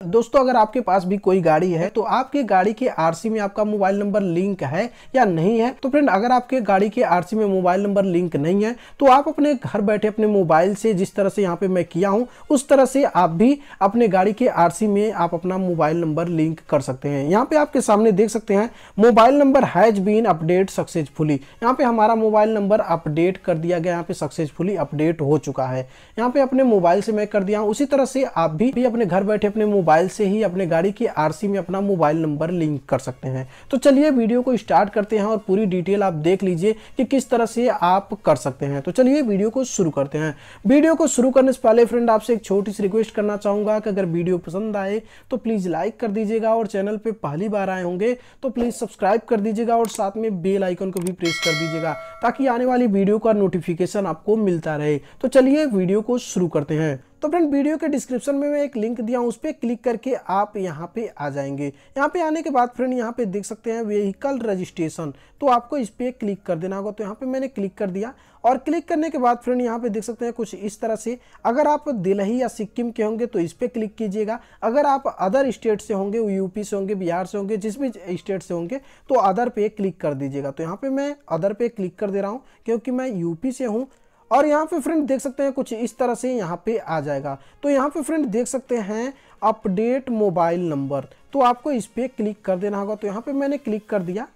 दोस्तों अगर आपके पास भी कोई गाड़ी है तो आपके गाड़ी के आरसी में आपका मोबाइल नंबर लिंक है या नहीं है तो फ्रेंड अगर आपके गाड़ी के आरसी में मोबाइल नंबर लिंक नहीं है तो आप अपने घर बैठे अपने मोबाइल से जिस तरह से यहाँ पे मैं किया हूँ उस तरह से आप भी अपने गाड़ी के आरसी में आप अपना मोबाइल नंबर लिंक कर सकते हैं। यहाँ पे आपके सामने देख सकते हैं mobile number has been update successfully. यहाँ पे हमारा मोबाइल नंबर अपडेट कर दिया गया यहाँ पे सक्सेसफुली अपडेट हो चुका है। यहाँ पे अपने मोबाइल से मैं कर दिया हूँ उसी तरह से आप भी, अपने घर बैठे अपने मोबाइल मोबाइल से ही अपने गाड़ी की आरसी में अपना मोबाइल नंबर लिंक कर सकते हैं। तो चलिए वीडियो को स्टार्ट करते हैं और पूरी डिटेल आप देख लीजिए कि किस तरह से आप कर सकते हैं। तो चलिए वीडियो को शुरू करते हैं। वीडियो को शुरू करने से पहले फ्रेंड, आपसे एक छोटी सी रिक्वेस्ट करना चाहूँगा कि अगर वीडियो पसंद आए तो प्लीज़ लाइक कर दीजिएगा और चैनल पर पहली बार आए होंगे तो प्लीज़ सब्सक्राइब कर दीजिएगा और साथ में बेल आइकन को भी प्रेस कर दीजिएगा ताकि आने वाली वीडियो का नोटिफिकेशन आपको मिलता रहे। तो चलिए वीडियो को शुरू करते हैं। तो फ्रेंड वीडियो के डिस्क्रिप्शन में मैं एक लिंक दिया हूँ, उस पर क्लिक करके आप यहाँ पे आ जाएँगे। यहाँ पे आने के बाद फ्रेंड यहाँ पे देख सकते हैं व्हीकल रजिस्ट्रेशन तो आपको इस पर क्लिक कर देना होगा। तो यहाँ पे मैंने क्लिक कर दिया और क्लिक करने के बाद फ्रेंड यहाँ पे देख सकते हैं कुछ इस तरह से। अगर आप दिल्ली या सिक्किम के होंगे तो इस पर क्लिक कीजिएगा। अगर आप अदर स्टेट से होंगे यूपी से होंगे, बिहार से होंगे, जिस भी स्टेट से होंगे तो अदर पे क्लिक कर दीजिएगा। तो यहाँ पे मैं अदर पे क्लिक कर दे रहा हूँ, क्योंकि मैं यूपी से हूँ। और यहाँ पे फ्रेंड देख सकते हैं कुछ इस तरह से यहाँ पे आ जाएगा। तो यहाँ पे फ्रेंड देख सकते हैं अपडेट मोबाइल नंबर तो आपको इस पर क्लिक कर देना होगा। तो यहाँ पे मैंने क्लिक कर दिया।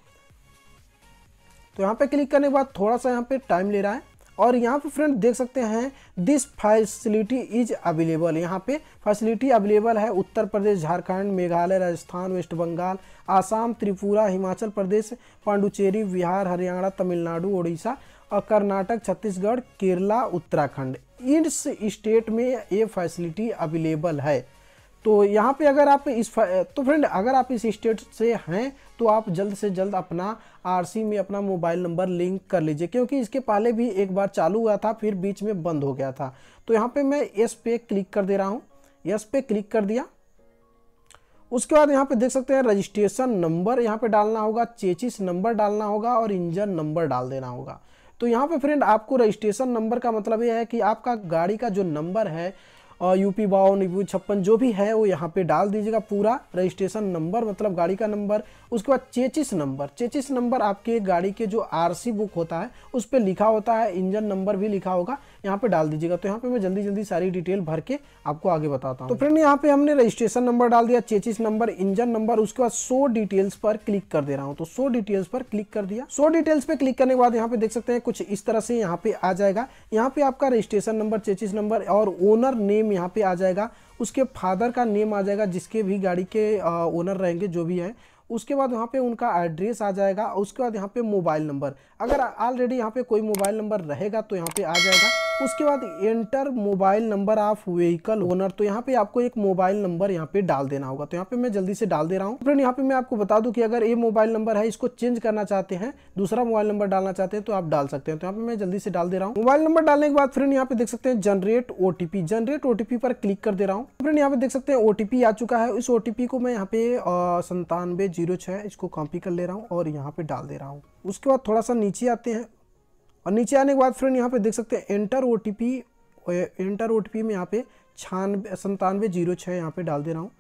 तो यहाँ पे क्लिक करने के बाद थोड़ा सा यहाँ पे टाइम ले रहा है। और यहाँ पे फ्रेंड देख सकते हैं दिस फैसिलिटी इज़ अवेलेबल यहाँ पे फैसिलिटी अवेलेबल है उत्तर प्रदेश, झारखंड, मेघालय, राजस्थान, वेस्ट बंगाल, आसाम, त्रिपुरा, हिमाचल प्रदेश, पांडुचेरी, बिहार, हरियाणा, तमिलनाडु उड़ीसा और कर्नाटक, छत्तीसगढ़, केरला, उत्तराखंड। इस स्टेट में ये फैसिलिटी अवेलेबल है। तो यहाँ पे अगर आप इस तो फ्रेंड अगर आप इस स्टेट से हैं तो आप जल्द से जल्द अपना आरसी में अपना मोबाइल नंबर लिंक कर लीजिए, क्योंकि इसके पहले भी एक बार चालू हुआ था, फिर बीच में बंद हो गया था। तो यहाँ पे मैं एस पे क्लिक कर दे रहा हूँ। एस पे क्लिक कर दिया। उसके बाद यहाँ पे देख सकते हैं रजिस्ट्रेशन नंबर यहाँ पे डालना होगा चेचिस नंबर डालना होगा और इंजन नंबर डाल देना होगा। तो यहाँ पे फ्रेंड आपको रजिस्ट्रेशन नंबर का मतलब ये है कि आपका गाड़ी का जो नंबर है यूपी, बावन यूपी छप्पन, जो भी है, वो यहाँ पे डाल दीजिएगा पूरा रजिस्ट्रेशन नंबर मतलब गाड़ी का नंबर, उसके बाद चेचिस नंबर। चेचिस नंबर आपके गाड़ी के जो आरसी बुक होता है, उस पर लिखा होता है, इंजन नंबर भी लिखा होगा, यहाँ पे डाल दीजिएगा। तो यहाँ पे मैं जल्दी जल्दी सारी डिटेल भर के आपको आगे बताता हूँ। तो फ्रेंड, यहाँ पे हमने रजिस्ट्रेशन नंबर डाल दिया, चेचिस नंबर, इंजन नंबर, उसके बाद सो डिटेल्स पर क्लिक कर दे रहा हूँ। तो सो डिटेल्स पर क्लिक कर दिया। सो डिटेल्स पे क्लिक करने के बाद यहाँ पे देख सकते हैं, कुछ इस तरह से यहाँ पे आ जाएगा। यहाँ पे आपका रजिस्ट्रेशन नंबर, चेचिस नंबर और ओनर नेम यहाँ पे आ जाएगा। उसके फादर का नेम आ जाएगा, जिसके भी गाड़ी के ओनर रहेंगे, जो भी है। उसके बाद यहाँ पे उनका एड्रेस आ जाएगा उसके बाद यहाँ पे मोबाइल नंबर अगर ऑलरेडी यहाँ पे कोई मोबाइल नंबर रहेगा तो यहाँ पे आ जाएगा उसके बाद enter mobile number of vehicle owner तो यहाँ पे आपको एक मोबाइल नंबर यहाँ पे डाल देना होगा तो यहाँ पे मैं जल्दी से डाल दे रहा हूँ फ्रेंड यहाँ पे मैं आपको बता दूँ कि अगर ये मोबाइल नंबर है इसको चेंज करना चाहते हैं दूसरा मोबाइल नंबर डालना चाहते हैं तो आप डाल सकते हैं तो यहाँ पे मैं जल्दी से डाल दे रहा हूँ मोबाइल नंबर डालने के बाद फ्रेंड यहाँ पे देख सकते हैं जनरेट ओटीपी जनरेट ओटीपी पर क्लिक कर दे रहा हूँ फ्रेंड यहाँ पे देख सकते हैं ओटीपी आ चुका है इस ओटीपी को मैं यहाँ पे संतानवे छह इसको कॉपी कर ले रहा हूँ और यहाँ पे डाल दे रहा हूँ। उसके बाद थोड़ा सा नीचे आते हैं और नीचे आने के बाद फ्रेंड यहाँ पे देख सकते हैं एंटर ओ एंटर ओटीपी में यहाँ पे छानवे संतानवे ज़ीरो छः यहाँ पे डाल दे रहा हूँ।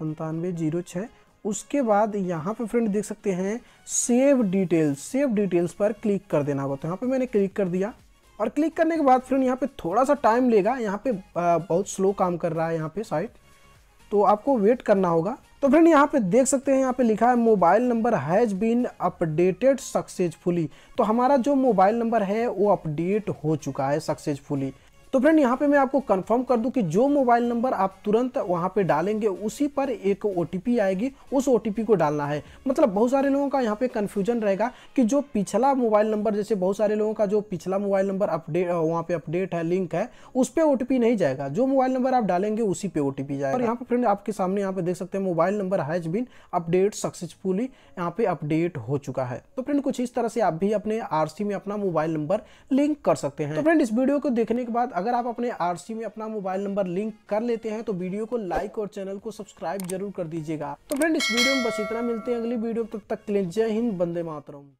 संतानवे ज़ीरो छः। उसके बाद यहाँ पे फ्रेंड देख सकते हैं सेव डिटेल्स सेव डिटेल्स पर क्लिक कर देना होगा। तो यहाँ पे मैंने क्लिक कर दिया और क्लिक करने के बाद फ्रेंड यहाँ पे थोड़ा सा टाइम लेगा। यहाँ पे बहुत स्लो काम कर रहा है यहाँ पे साइट तो आपको वेट करना होगा। तो फ्रेंड यहाँ पे देख सकते हैं, यहाँ पे लिखा है, mobile number has been updated successfully. तो हमारा जो मोबाइल नंबर है, वो अपडेट हो चुका है सक्सेसफुली। तो फ्रेंड यहाँ पे मैं आपको कंफर्म कर दूँ कि जो मोबाइल नंबर आप तुरंत वहाँ पे डालेंगे, उसी पर एक ओ आएगी, उस ओटीपी को डालना है। मतलब बहुत सारे लोगों का यहाँ पे कन्फ्यूज़न रहेगा कि जो पिछला मोबाइल नंबर जैसे बहुत सारे लोगों का जो पिछला मोबाइल नंबर अपडेट वहाँ पे अपडेट है लिंक है, उस पर ओ नहीं जाएगा। जो मोबाइल नंबर आप डालेंगे, उसी पे ओटीपी जाएगा। और यहाँ पे फ्रेंड आपके सामने यहाँ पे देख सकते हैं mobile number has been update successfully यहाँ पे अपडेट हो चुका है। तो फ्रेंड कुछ इस तरह से आप भी अपने आरसी में अपना मोबाइल नंबर लिंक कर सकते हैं। तो फ्रेंड इस वीडियो को देखने के बाद अगर आप अपने आरसी में अपना मोबाइल नंबर लिंक कर लेते हैं तो वीडियो को लाइक और चैनल को सब्सक्राइब ज़रूर कर दीजिएगा। तो फ्रेंड इस वीडियो में बस इतना। मिलते हैं अगली वीडियो तब तक के लिए। जय हिंद बंदे मातरम।